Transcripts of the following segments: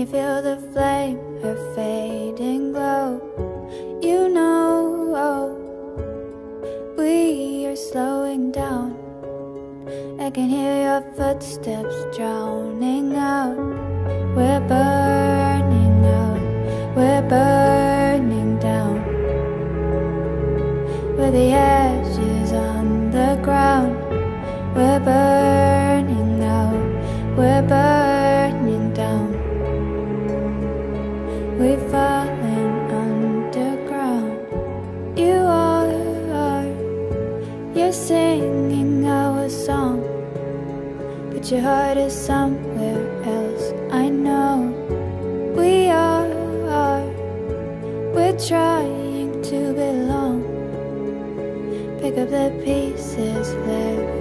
you feel the flame, her fading glow. You know oh, we are slowing down. I can hear your footsteps drowning out. We're burning out, we're burning down. We're the ashes on the ground. We're burning out, we're burning but your heart is somewhere else. I know we are, we're trying to belong. Pick up the pieces left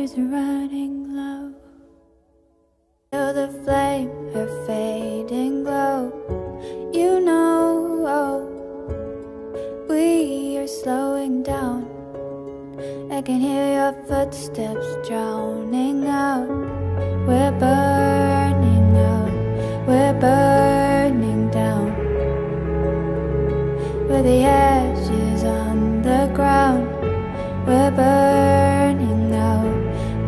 fire's running low. Feel the flame, her fading glow. You know oh, we are slowing down. I can hear your footsteps drowning out. We're burning out, we're burning down. We're the ashes on the ground. We're burning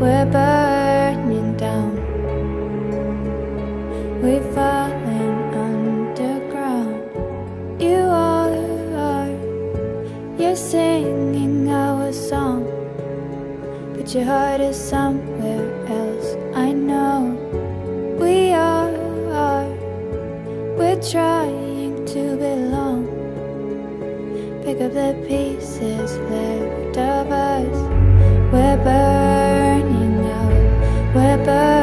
we're burning down. We've fallen underground. You are, you're singing our song, but your heart is somewhere else. I know we are, we're trying to belong. Pick up the pieces left of us. We're burning out,